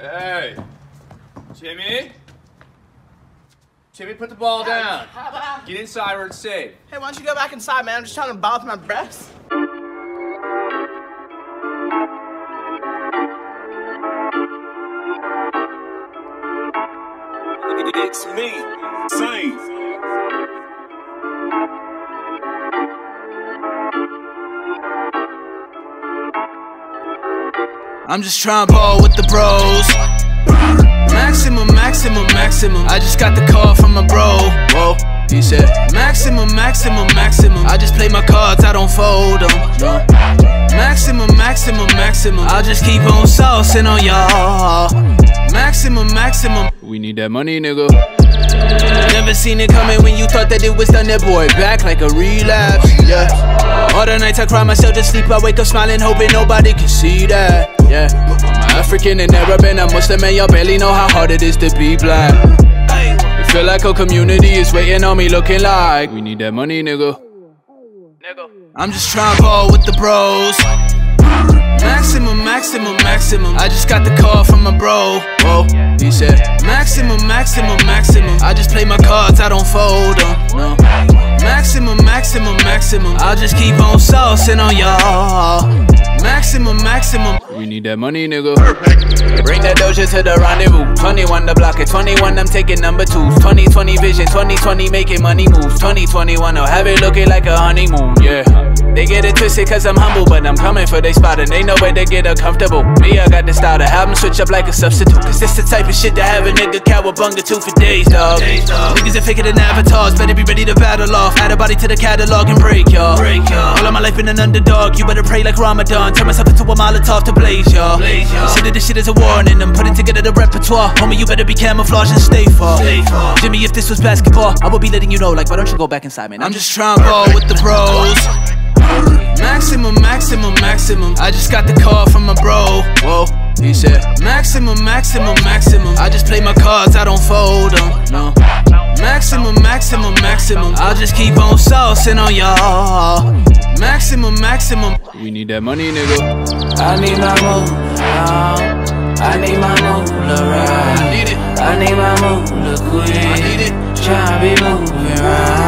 Hey, Jimmy. Jimmy, put the ball down. Get inside where it's safe. Hey, why don't you go back inside, man? I'm just trying to balance my breath. It's me, Saint. I'm just trying to ball with the bros. Maximum, maximum, maximum. I just got the call from my bro. Whoa, he said, Maximum, maximum, maximum. I just play my cards, I don't fold them. No. Maximum, maximum, maximum. I'll just keep on saucing on y'all. Maximum, maximum. We need that money, nigga. Never seen it coming when you thought that it was done. That boy back like a relapse. Yeah. All the nights I cry myself to sleep. I wake up smiling, hoping nobody can see that. African and Arab and I'm Muslim, and y'all barely know how hard it is to be black. It feel like a community is waiting on me, looking like we need that money, nigga. I'm just trying to ball with the bros. Maximum, maximum, maximum. I just got the call from my bro. Whoa, he said, Maximum, maximum, maximum. I just play my cards, I don't fold them. No. Maximum, maximum, maximum. I'll just keep on saucing on y'all. Maximum, maximum. We need that money, nigga. Bring that doja to the rendezvous. 21 the block it. 21, I'm taking number twos. 2020 vision. 2020 making money moves. 2021, I'll have it looking like a honeymoon. Yeah. They get it twisted cause I'm humble, but I'm coming for they spot and they know where they get uncomfortable. Me, I got the style to have them switch up like a substitute. Cause this the type of shit that have a nigga cowabunga to for days, dog. Niggas are faker than avatars, better be ready to battle off. Add a body to the catalog and break, y'all. Break, y'all. All of my life been an underdog, you better pray like Ramadan. Turn myself into a Molotov to blaze, y'all. Consider this shit as a warning, I'm putting together the repertoire. Homie, you better be camouflage and stay far. Jimmy, if this was basketball, I would be letting you know, like, why don't you go back inside, man? I'm just trying to ball with the bros. Maximum, maximum, maximum. I just got the call from my bro. Whoa, he said, Maximum, maximum, maximum. I just play my cards, I don't fold them. No. Maximum, maximum, maximum. I'll just keep on saucing on y'all. Maximum, maximum. We need that money, nigga. I need my move. Uh, I need my moolah. I need it. I need my moolah. I need it. Try be moving right.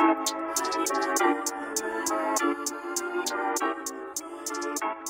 Thank you.